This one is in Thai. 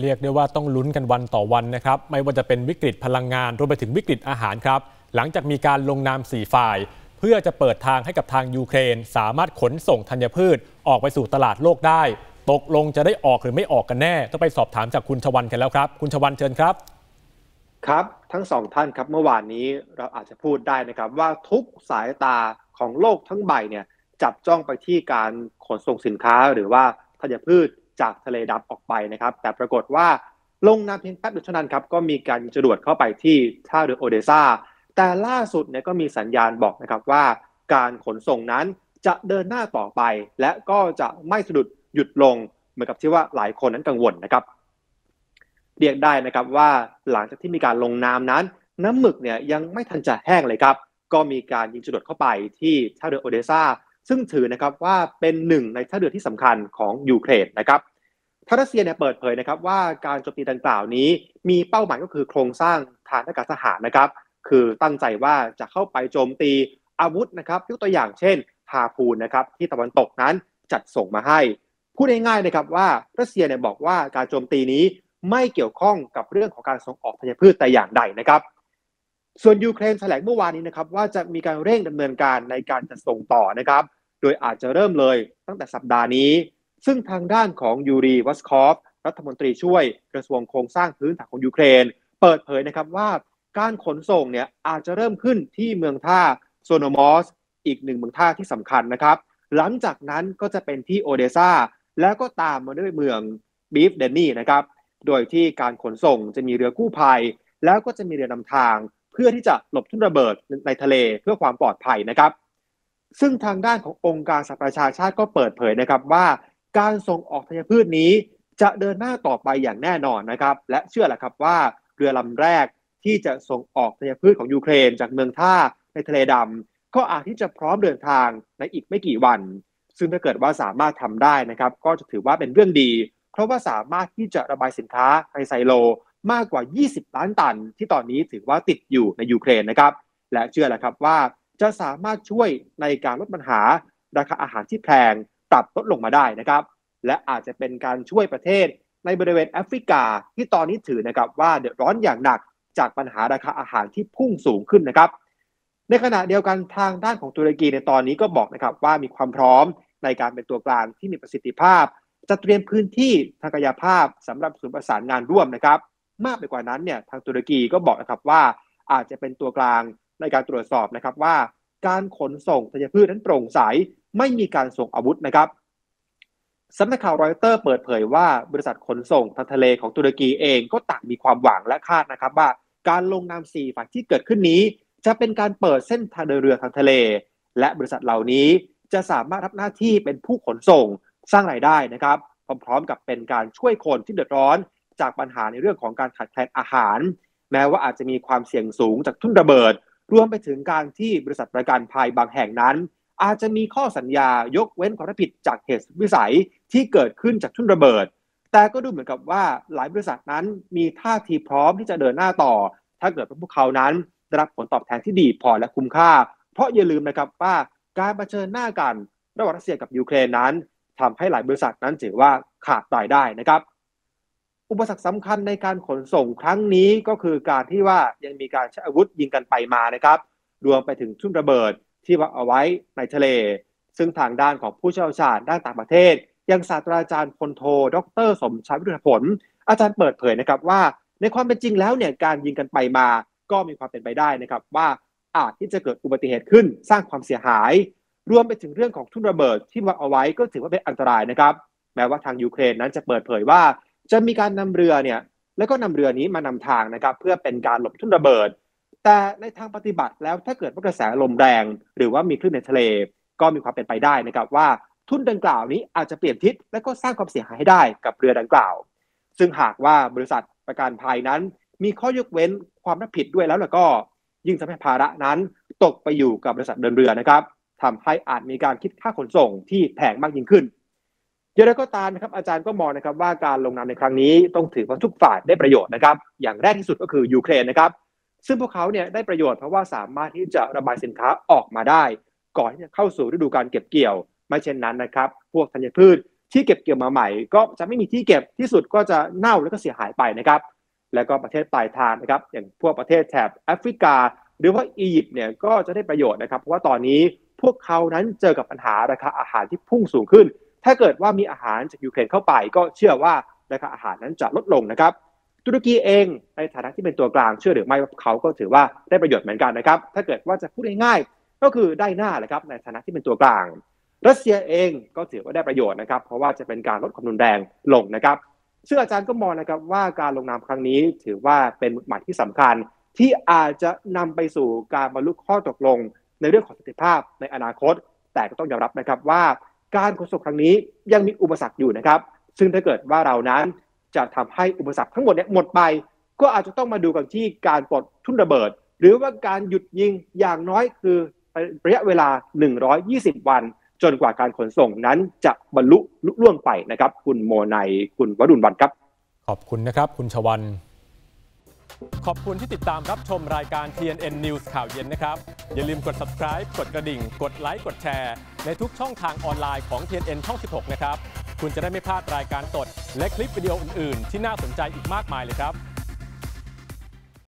เรียกได้ว่าต้องลุ้นกันวันต่อวันนะครับ ไม่ว่าจะเป็นวิกฤตพลังงานรวมไปถึงวิกฤตอาหารครับ หลังจากมีการลงนาม4ฝ่าย เพื่อจะเปิดทางให้กับทางยูเครน สามารถขนส่งธัญพืช ออกไปสู่ตลาดโลกได้ ตกลงจะได้ออกหรือไม่ออกกันแน่ ต้องไปสอบถามจากคุณชวันกันแล้วครับ คุณชวันเชิญครับ ครับ ทั้งสองท่านครับเมื่อวานนี้เราอาจจะพูดได้นะครับ ว่าทุกสายตาของโลกทั้งใบเนี่ยจับจ้องไปที่การขนส่งสินค้าหรือว่าธัญพืช จากทะเลดำออกไปนะครับ แต่ปรากฏว่าลงนามเพียงแป๊บเดียวเท่านั้นครับ ก็มีการยิงจรวดเข้าไปที่ท่าเรือโอเดซาแต่ล่าสุดเนี่ยก็มีสัญญาณบอกนะครับว่า การขนส่งนั้นจะเดินหน้าต่อไป และก็จะไม่สะดุดหยุดลง เหมือนกับที่ว่าหลายคนนั้นกังวลนะครับ เรียกได้นะครับว่าหลังจากที่มีการลงนามนั้น น้ำหมึกเนี่ยยังไม่ทันจะแห้งเลยครับ ก็มีการยิงจรวดเข้าไปที่ท่าเรือโอเดซาซึ่งถือนะครับว่าเป็นหนึ่งในท่าเรือที่สำคัญของยูเครนนะครับ ทารัสเซียเนี่ยเปิดเผยนะครับว่าการโจมตีดังกล่าวนี้ มีเป้าหมายก็คือโครงสร้างฐานอากาศทหารนะครับ คือตั้งใจว่าจะเข้าไปโจมตีอาวุธนะครับยกตัวอย่างเช่นฮาพูนนะครับที่ตะวันตกนั้นจัดส่งมาให้ พูดง่ายๆนะครับว่ารัสเซียเนี่ยบอกว่าการโจมตีนี้ไม่เกี่ยวข้องกับเรื่องของการส่งออกธัญพืชแต่อย่างใดนะครับ ส่วนยูเครนแถลงเมื่อวานนี้นะครับว่าจะมีการเร่งดำเนินการในการจัดส่งต่อนะครับ โดยอาจจะเริ่มเลยตั้งแต่สัปดาห์นี้ ซึ่งทางด้านของยูรีวาสคอฟรัฐมนตรีช่วยกระทรวงโครงสร้างพื้นฐานของยูเครน เปิดเผยนะครับว่าการขนส่งเนี่ยอาจจะเริ่มขึ้นที่เมืองท่าโชร์โนมอร์สก์อีกหนึ่งเมืองท่าที่สำคัญนะครับ หลังจากนั้นก็จะเป็นที่โอเดซาแล้วก็ตามมาด้วยเมืองพิฟเดนนีนะครับ โดยที่การขนส่งจะมีเรือกู้ภัย แล้วก็จะมีเรือนำทาง เพื่อที่จะหลบทุ่นระเบิดในทะเลเพื่อความปลอดภัยนะครับ ซึ่งทางด้านขององค์การสหประชาชาติก็เปิดเผยนะครับว่า การส่งออกธัญพืชนี้ จะเดินหน้าต่อไปอย่างแน่นอนนะครับ และเชื่อแหละครับว่าเรือลำแรกที่จะส่งออกธัญพืชของยูเครน จากเมืองท่าในทะเลดำก็อาจที่จะพร้อมเดินทางในอีกไม่กี่วัน ซึ่งถ้าเกิดว่าสามารถทำได้นะครับ ก็จะถือว่าเป็นเรื่องดี เพราะว่าสามารถที่จะระบายสินค้าในไซโล มากกว่า 20 ล้านตัน ที่ตอนนี้ถือว่าติดอยู่ในยูเครนนะครับ และเชื่อแหละครับว่าจะสามารถช่วยในการลดปัญหาราคาอาหารที่แพง ปรับลดลงมาได้นะครับ และอาจจะเป็นการช่วยประเทศในบริเวณแอฟริกาที่ตอนนี้ถือนะครับว่าเดือดร้อนอย่างหนักจากปัญหาราคาอาหารที่พุ่งสูงขึ้นนะครับ ในขณะเดียวกันทางด้านของตุรกีในตอนนี้ก็บอกนะครับว่ามีความพร้อมในการเป็นตัวกลางที่มีประสิทธิภาพ จะเตรียมพื้นที่ทางกายภาพสำหรับศูนย์ประสานงานร่วมนะครับ มากไปกว่านั้นเนี่ยทางตุรกีก็บอกนะครับว่าอาจจะเป็นตัวกลางในการตรวจสอบนะครับว่า การขนส่งธัญพืชนั้นโปร่งใส ไม่มีการส่งอาวุธนะครับสำนักข่าวรอยเตอร์เปิดเผยว่าบริษัทขนส่งทางทะเลของตุรกีเองก็ต่างมีความหวังและคาดนะครับว่า การลงนามสี่ฝ่ายที่เกิดขึ้นนี้ จะเป็นการเปิดเส้นทางเดินเรือทางทะเล และบริษัทเหล่านี้จะสามารถรับหน้าที่เป็นผู้ขนส่งสร้างรายได้นะครับ พร้อมๆกับเป็นการช่วยคนที่เดือดร้อน จากปัญหาในเรื่องของการขาดแคลนอาหาร แม้ว่าอาจจะมีความเสี่ยงสูงจากทุ่นระเบิด รวมไปถึงการที่บริษัทประกันภัยบางแห่งนั้น อาจจะมีข้อสัญญายกเว้นความรับผิดจากเหตุวิสัยที่เกิดขึ้นจากทุ่นระเบิด แต่ก็ดูเหมือนกับว่าหลายบริษัทนั้นมีท่าทีพร้อมที่จะเดินหน้าต่อ ถ้าเกิดพวกเขานั้นได้รับผลตอบแทนที่ดีพอและคุ้มค่า เพราะอย่าลืมนะครับว่าการเผชิญหน้ากันระหว่างรัสเซียกับยูเครนนั้นทำให้หลายบริษัทนั้นถือว่าขาดรายได้นะครับอุปสรรคสำคัญในการขนส่งครั้งนี้ก็คือการที่ว่ายังมีการใช้อาวุธยิงกันไปมานะครับ รวมไปถึงทุ่นระเบิด ที่วางเอาไว้ในทะเล ซึ่งทางด้านของผู้เชี่ยวชาญด้านต่างประเทศ ยังศาสตราจารย์พลโท ดร สมชายวิรุณผล อาจารย์เปิดเผยนะครับว่า ในความเป็นจริงแล้วเนี่ยการยิงกันไปมาก็มีความเป็นไปได้นะครับว่าอาจที่จะเกิดอุบัติเหตุขึ้นสร้างความเสียหาย รวมไปถึงเรื่องของทุ่นระเบิดที่วางเอาไว้ก็ถือว่าเป็นอันตรายนะครับ แม้ว่าทางยูเครนนั้นจะเปิดเผยว่า จะมีการนำเรือเนี่ยแล้วก็นำเรือนี้มานำทางนะครับ เพื่อเป็นการหลบทุ่นระเบิด แต่ในทางปฏิบัติแล้วถ้าเกิดว่ากระแสลมแรง หรือว่ามีคลื่นในทะเล ก็มีความเป็นไปได้นะครับว่าทุ่นดังกล่าวนี้อาจจะเปลี่ยนทิศและก็สร้างความเสียหายให้ได้กับเรือดังกล่าว ซึ่งหากว่าบริษัทประกันภัยนั้น มีข้อยกเว้นความรับผิดด้วยแล้วแล้วก็ยิ่งทำให้ภาระนั้นตกไปอยู่กับบริษัทเดินเรือนะครับทำให้อาจมีการคิดค่าขนส่งที่แพงมากยิ่งขึ้นอย่างไรก็ตามนะครับอาจารย์ก็มองนะครับว่าการลงนามในครั้งนี้ต้องถือว่าทุกฝ่ายได้ประโยชน์นะครับ อย่างแรกที่สุดก็คือยูเครนนะครับ ซึ่งพวกเขาเนี่ยได้ประโยชน์เพราะว่าสามารถที่จะระบายสินค้าออกมาได้ ก่อนที่จะเข้าสู่ฤดูการเก็บเกี่ยว ไม่เช่นนั้นนะครับ พวกธัญพืชที่เก็บเกี่ยวมาใหม่ ก็จะไม่มีที่เก็บที่สุดก็จะเน่าแล้วก็เสียหายไปนะครับ แล้วก็ประเทศปลายทางนะครับ อย่างพวกประเทศแถบแอฟริกา หรือว่าอียิปต์เนี่ยก็จะได้ประโยชน์นะครับ เพราะว่าตอนนี้พวกเขานั้นเจอกับปัญหาราคาอาหารที่พุ่งสูงขึ้น ถ้าเกิดว่ามีอาหารจากยูเครนเข้าไป ก็เชื่อว่าราคาอาหารนั้นจะลดลงนะครับ ตุรกีเองในฐานะที่เป็นตัวกลางเชื่อหรือไม่ว่าเขาก็ถือว่าได้ประโยชน์เหมือนกันนะครับ ถ้าเกิดว่าจะพูดง่ายๆก็คือได้หน้าแหละครับในฐานะที่เป็นตัวกลาง รัสเซียเองก็ถือว่าได้ประโยชน์นะครับ เพราะว่าจะเป็นการลดความรุนแรงลงนะครับซึ่งอาจารย์ก็มองนะครับว่าการลงนามครั้งนี้ถือว่าเป็นหมายที่สำคัญที่อาจจะนำไปสู่การบรรลุข้อตกลง ในเรื่องของสันติภาพในอนาคต แต่ก็ต้องยอมรับนะครับว่าการขนส่งครั้งนี้ยังมีอุปสรรคอยู่นะครับ ซึ่งถ้าเกิดว่าเรานั้น จะทำให้อุปสรรคทั้งหมดเนี่ยหมดไป ก็อาจจะต้องมาดูกันที่การปลดทุ่นระเบิด หรือว่าการหยุดยิงอย่างน้อยคือระยะเวลา 120 วัน จนกว่าการขนส่งนั้นจะบรรลุลุล่วงไปนะครับ คุณโมไนคุณวรุณวันครับ ขอบคุณนะครับ คุณชวัน ขอบคุณที่ติดตามรับชมรายการ TNN News ข่าวเย็นนะครับ อย่าลืมกด subscribe กดกระดิ่ง กดไลค์กดแชร์ ในทุกช่องทางออนไลน์ของ TNN ช่อง 16 นะครับ คุณจะได้ไม่พลาดรายการสดและคลิปวิดีโออื่น ๆ ที่น่าสนใจอีกมากมายเลยครับ